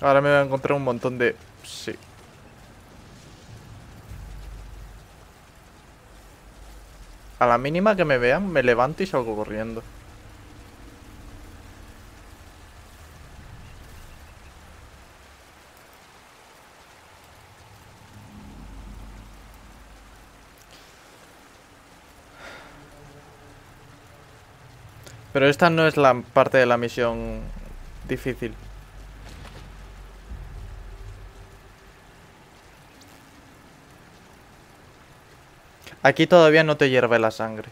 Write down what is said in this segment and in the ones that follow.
Ahora me voy a encontrar un montón de... Sí. A la mínima que me vean, me levanto y salgo corriendo. Pero esta no es la parte de la misión difícil. Aquí todavía no te hierve la sangre.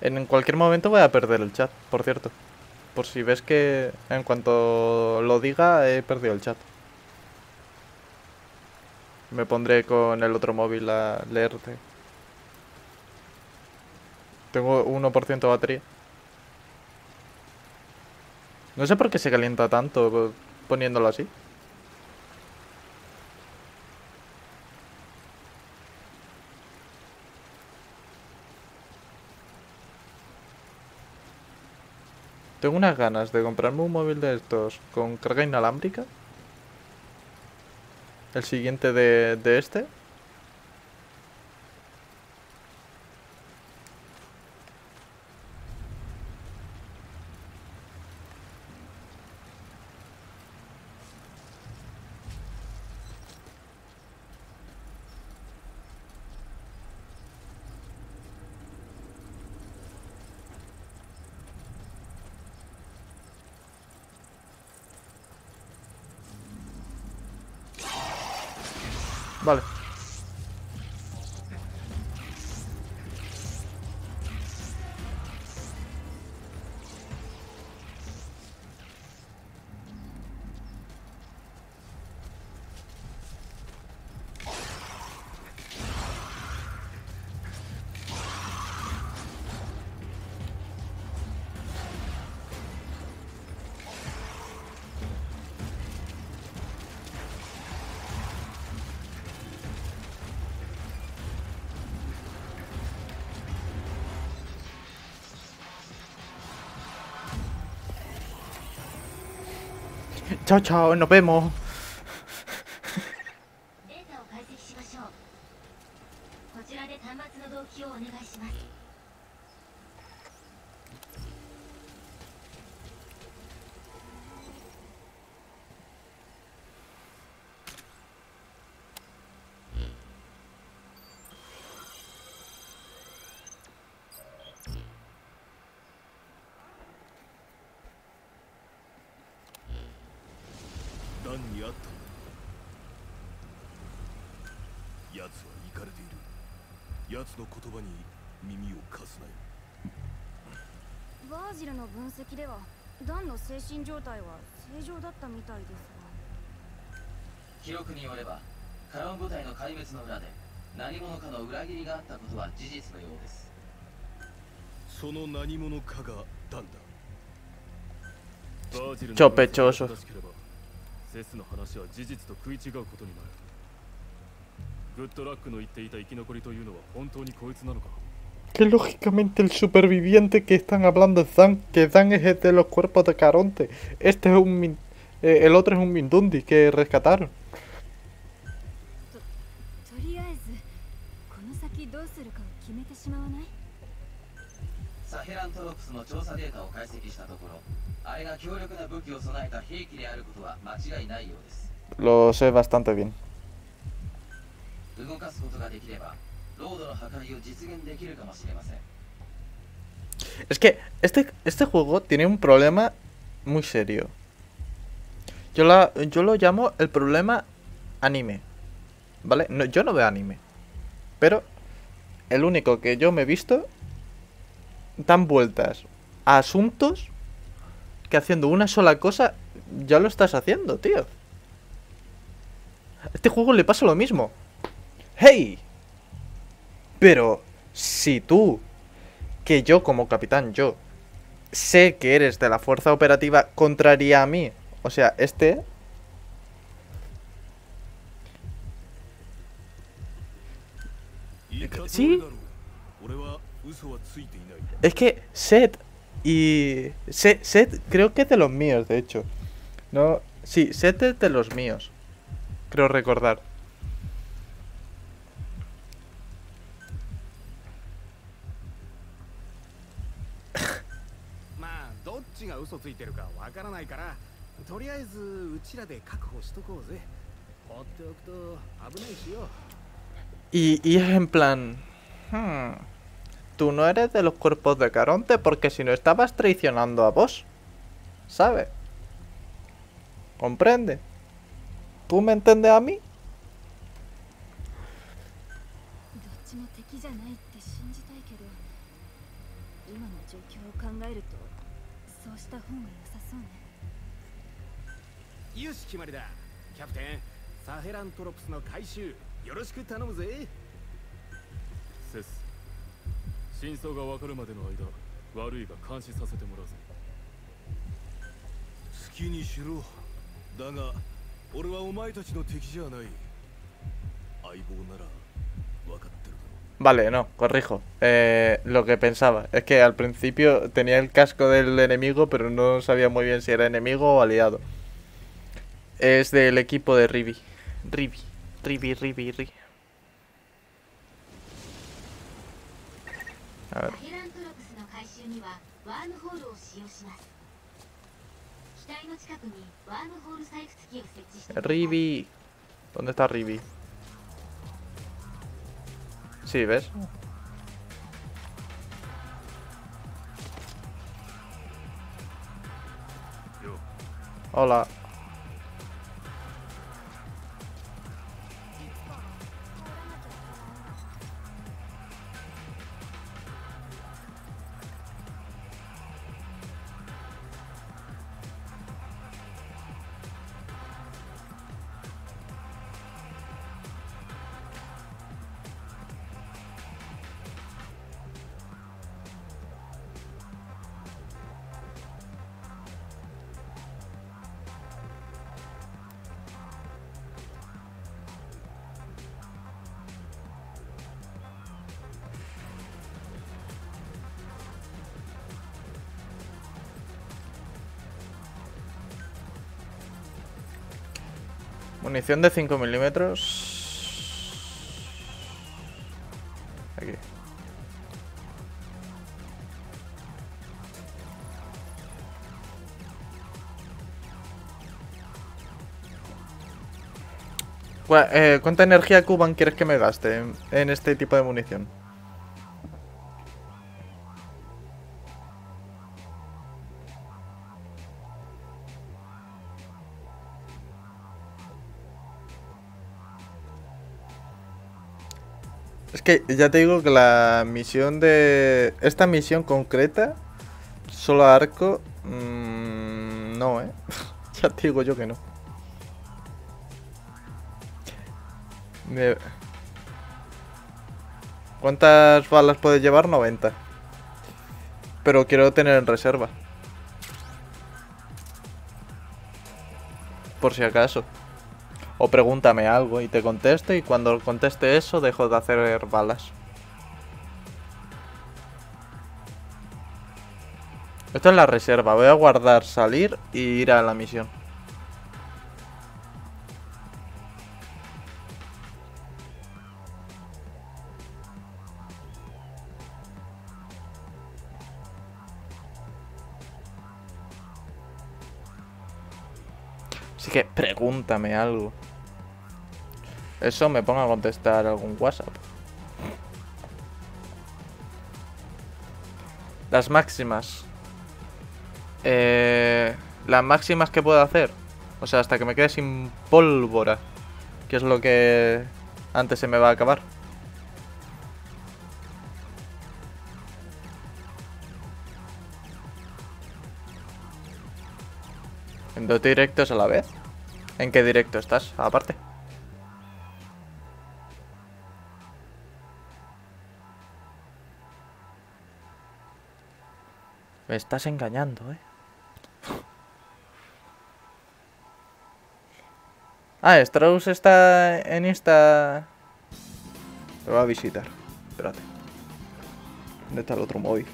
En cualquier momento voy a perder el chat, por cierto. Por si ves que en cuanto lo diga he perdido el chat. Me pondré con el otro móvil a leerte. Tengo 1% de batería. No sé por qué se calienta tanto poniéndolo así. Tengo unas ganas de comprarme un móvil de estos con carga inalámbrica. El siguiente de, de este. Vale. チャオチャのべもデータを解析しましょう。こちらで端末の同期をお願いします。奴の言葉に耳を貸すなよ。バージルの分析ではダンの精神状態は正常だったみたいです記録によればカロン部隊の壊滅の裏で何者かの裏切りがあったことは事実のようです。その何者かがダンだバージルの Sospechoso 正しければセスの話は事実と食い違うことになる Que lógicamente el superviviente que están hablando es Dan, que Dan es el de los cuerpos de Caronte. Este es un... Min el otro es un Mindundi que rescataron. Lo sé bastante bien. 動かすことができればロードの破壊を実現できるかもしれません Es que este, este juego tiene un problema muy serio. Yo, la, yo lo llamo el problema anime. ¿Vale? No, yo no veo anime. Pero el único que yo me he visto dan vueltas a asuntos que haciendo una sola cosa ya lo estás haciendo, tío. A este juego le pasa lo mismo. ¡Hey! Pero si tú, que yo como capitán, yo, sé que eres de la fuerza operativa contraria a mí, o sea, este... ¿Sí? Es que Seth y... Seth, Seth creo que es de los míos, de hecho. No, sí, Seth es de los míos. Creo recordar. 嘘ついてるかわからないからとりあえずうちらで確保しとこうぜ放っておくと危ないしよ Y, y es en plan... hmm, tú no eres de los cuerpos de Caronte porque si no estabas traicionando a vos. ¿Sabe? ¿Comprende? ¿Tú me entiendes a mí? うした方が良さそうね。よし決まりだ。キャプテンサヘラントロプスの回収よろしく頼むぜ。セス真相が分かるまでの間悪いが監視させてもらうぜ。好きにしろ。だが俺はお前たちの敵じゃない。相棒なら分かってるだろ Vale, no, corrijo. Eh, lo que pensaba es que al principio tenía el casco del enemigo, pero no sabía muy bien si era enemigo o aliado. Es del equipo de Ribi. Ribi, Ribi, Ribi, Ribi. A ver. ¿Dónde está Ribi? Sí, ¿ves? Hola. Munición de 5 milímetros. Aquí. Eh, ¿Cuánta energía Cuban quieres que me gaste en este tipo de munición? Que ya te digo que la misión de... Esta misión concreta, solo arco... mm, no, ¿eh? ya te digo yo que no. ¿Cuántas balas puede llevar? 90. Pero quiero tener en reserva. Por si acaso. O pregúntame algo y te contesto y cuando conteste eso dejo de hacer balas. Esto es la reserva. Voy a guardar salir y ir a la misión. Así que pregúntame algo. Eso me ponga a contestar algún WhatsApp. Las máximas. Eh, las máximas que puedo hacer. O sea, hasta que me quede sin pólvora. Que es lo que antes se me va a acabar. ¿En dos directos a la vez? ¿En qué directo estás? Aparte. Me estás engañando, ¿eh? Ah, Strauss está en esta... Lo va a visitar. Espérate. ¿Dónde está el otro móvil?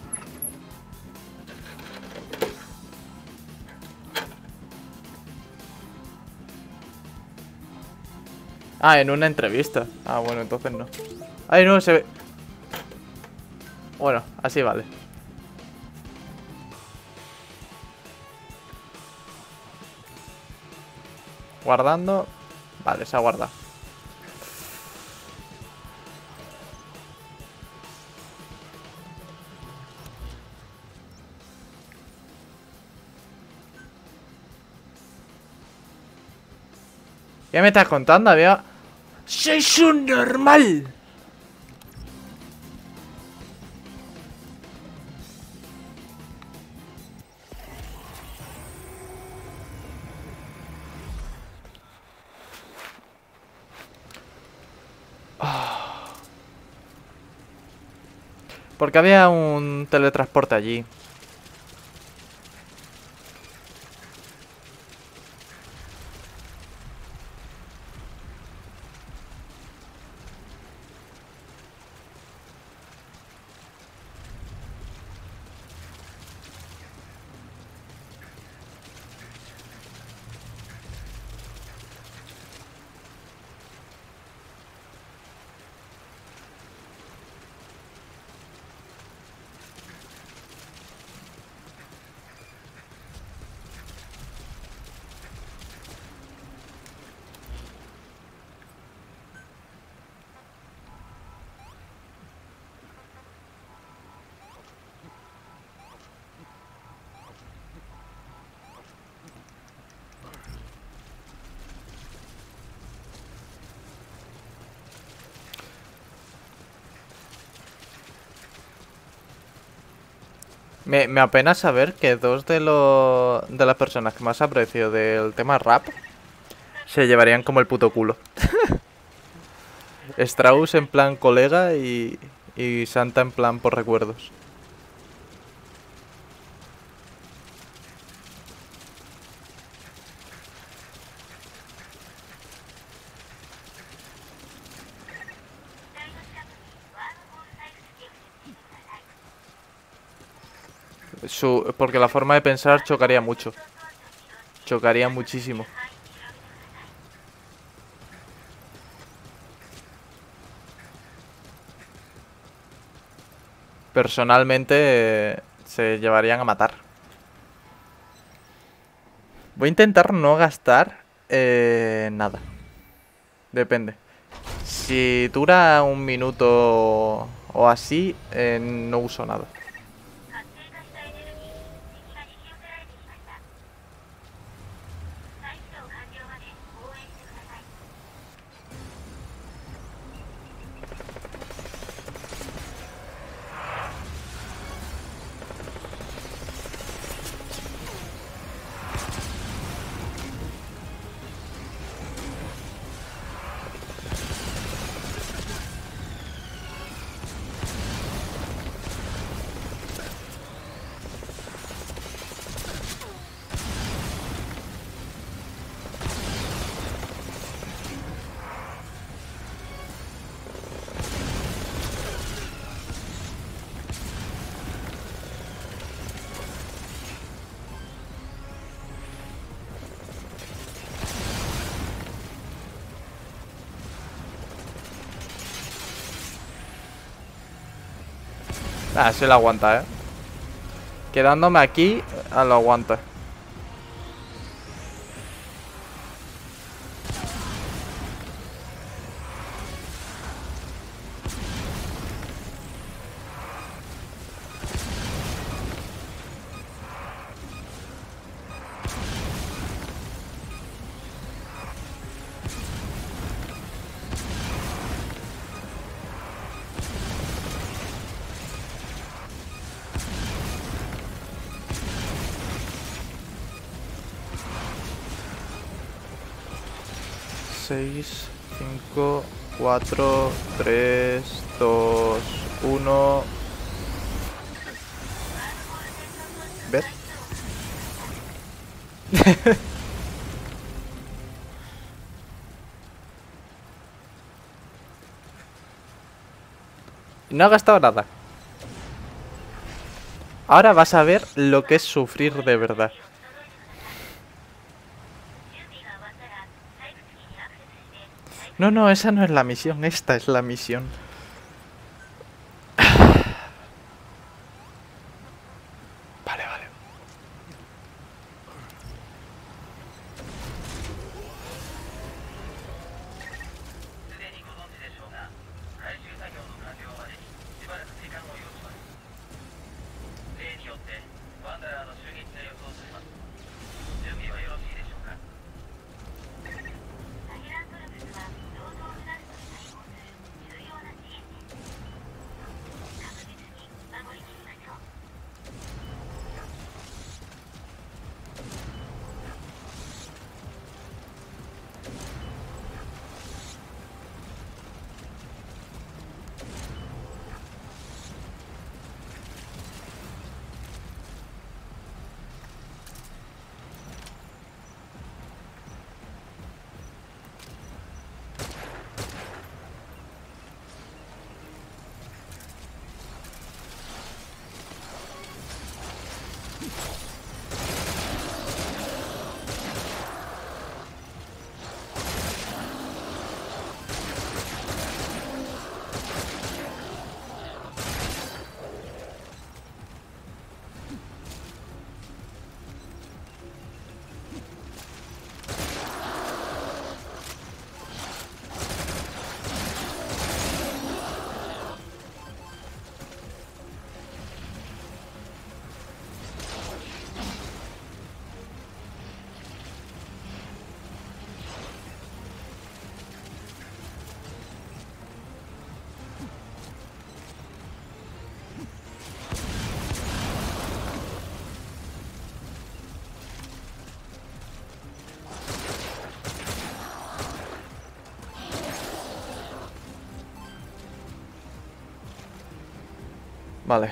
Ah, en una entrevista. Ah, bueno, entonces no. Ay, no, se ve... Bueno, así vale. Guardando. Vale, se ha guardado. ¿Qué me estás contando? Había... ¡Sois un normal! Porque había un teletransporte allí. Me, me apena saber que dos de, los de las personas que más aprecio del tema rap se llevarían como el puto culo. Strauss en plan colega y, y Santa en plan por recuerdos. Porque la forma de pensar chocaría mucho. Chocaría muchísimo. Personalmente eh, se llevarían a matar. Voy a intentar no gastar eh, nada. Depende. Si dura un minuto o así, eh, no uso nada. Ah, sí lo aguanta, eh. Quedándome aquí, ah, lo aguanta. 4, 3, 2, 1. ¿Ves? no ha gastado nada. Ahora vas a ver lo que es sufrir de verdad. No, no, esa no es la misión, esta es la misión. Vale.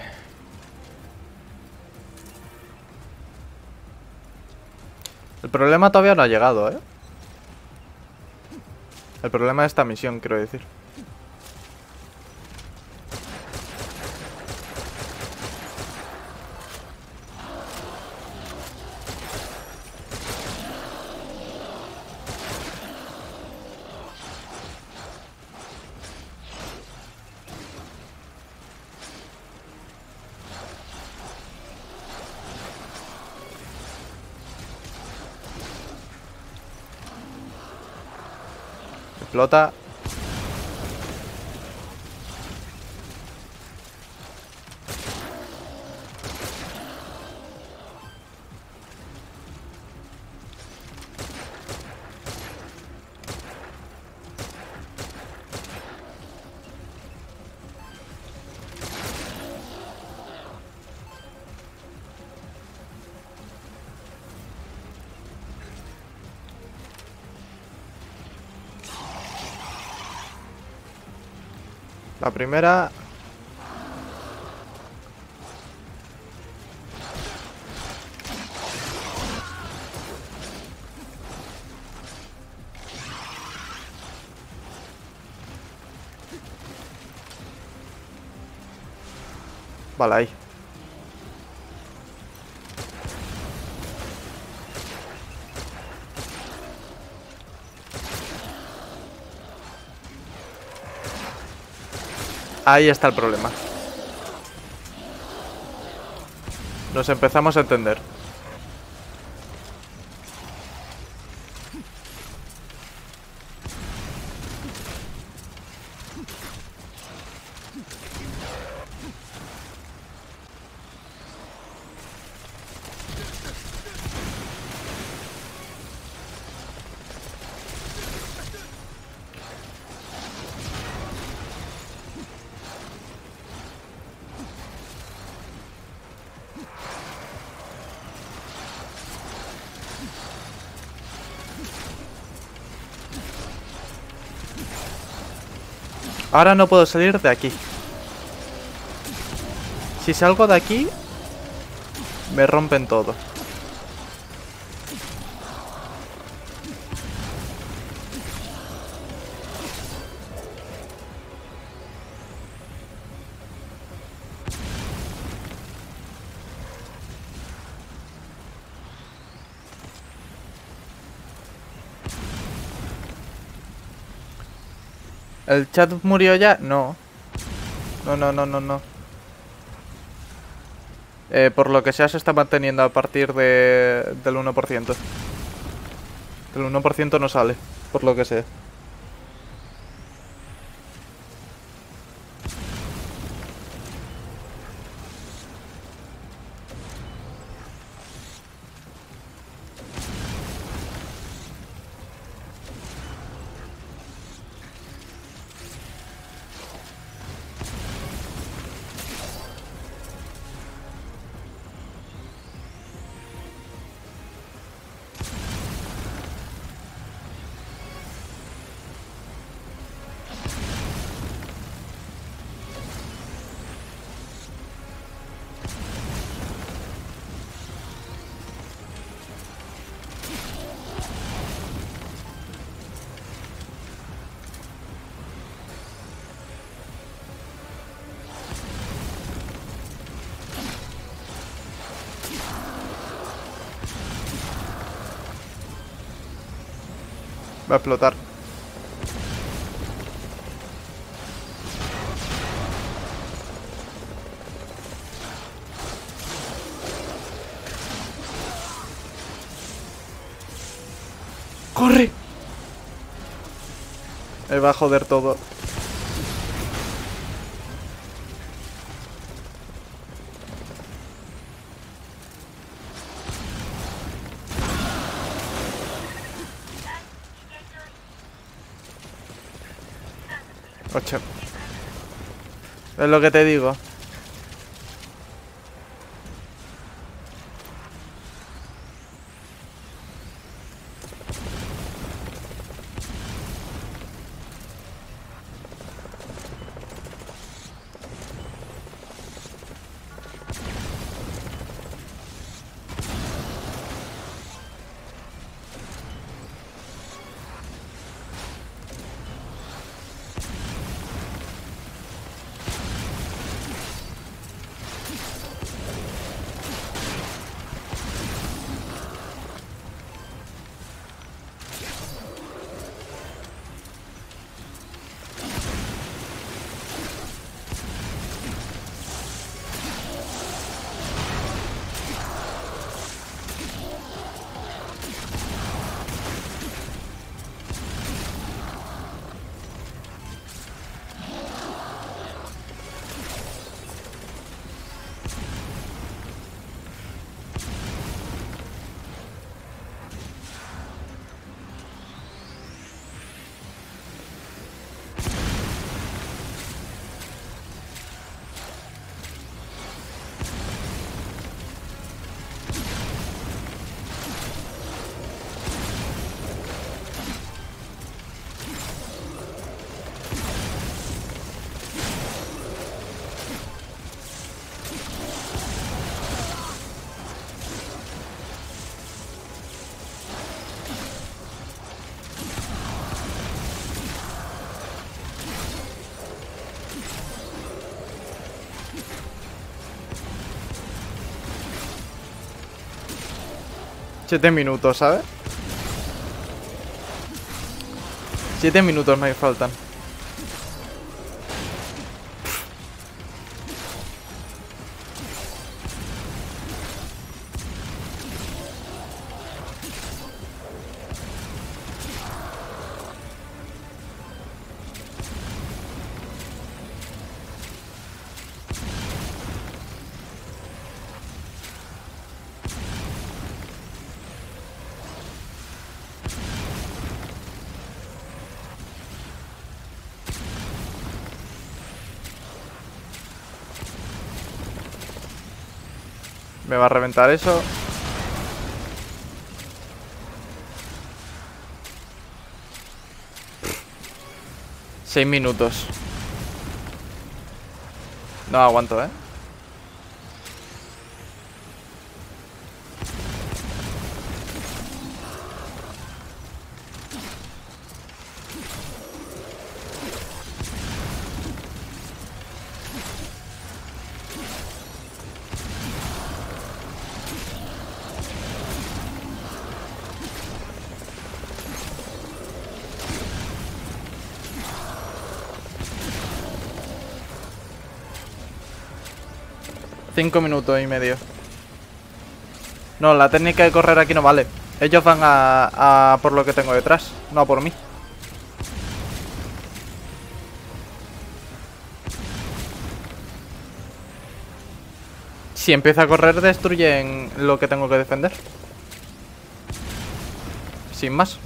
El problema todavía no ha llegado, ¿eh? El problema de esta misión, quiero decir. explota. primera. Vale, ahí. Ahí está el problema. Nos empezamos a entender. Ahora no puedo salir de aquí. Si salgo de aquí, me rompen todo. ¿El chat murió ya? No. No, no, no, no, no. Eh, por lo que sea se está manteniendo a partir de, del 1%. El 1% no sale, por lo que sea. Va a explotar. ¡Corre! Me va a joder todo. Es lo que te digo. Siete minutos, ¿sabes? Siete minutos me faltan. Me va a reventar eso. Seis minutos. No aguanto, ¿eh? Cinco minutos y medio. No, la técnica de correr aquí no vale. Ellos van a, a por lo que tengo detrás, no a por mí. Si empieza a correr, destruyen lo que tengo que defender. Sin más.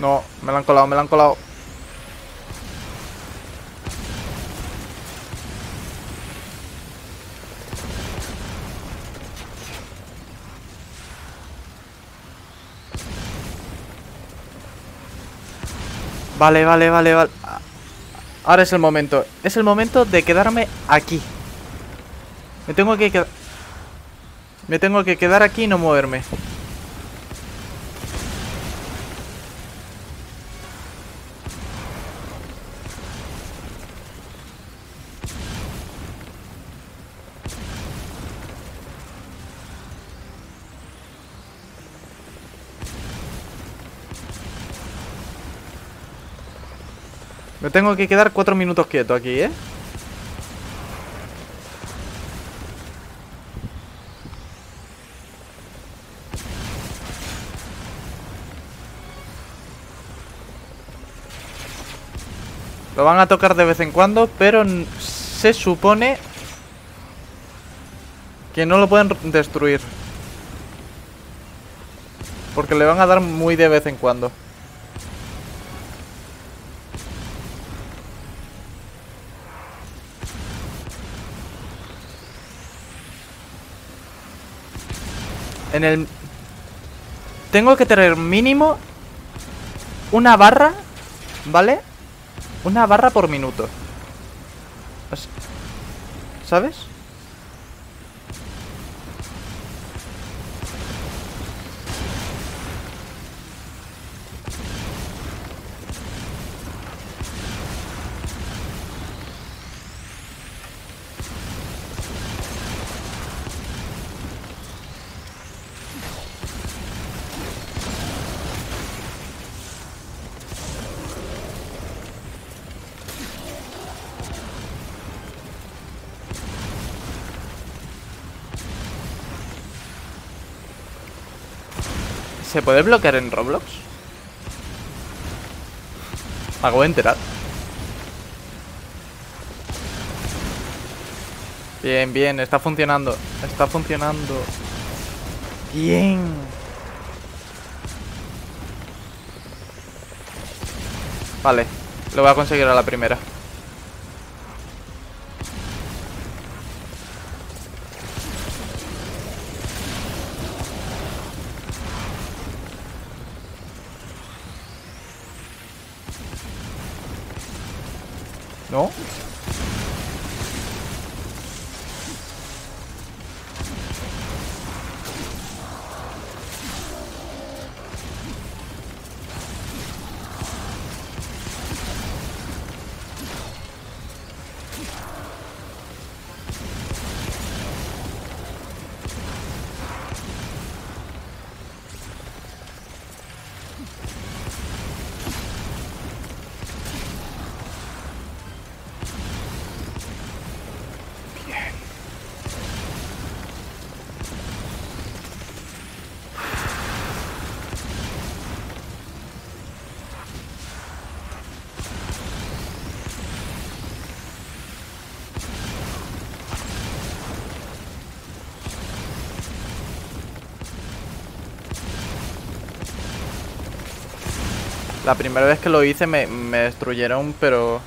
No, me la han colado, me la han colado. Vale, vale, vale, vale. Ahora es el momento. Es el momento de quedarme aquí. Me tengo que quedar... Me tengo que quedar aquí y no moverme. Tengo que quedar cuatro minutos quieto aquí, ¿eh? Lo van a tocar de vez en cuando, pero se supone que no lo pueden destruir. Porque le van a dar muy de vez en cuando. En el... Tengo que tener mínimo una barra, ¿vale? Una barra por minuto. ¿Sabes? ¿Se puede bloquear en Roblox? Acabo de enterar. Bien, bien, está funcionando. Está funcionando. Bien. Vale, lo voy a conseguir a la primera. La primera vez que lo hice me, me destruyeron, pero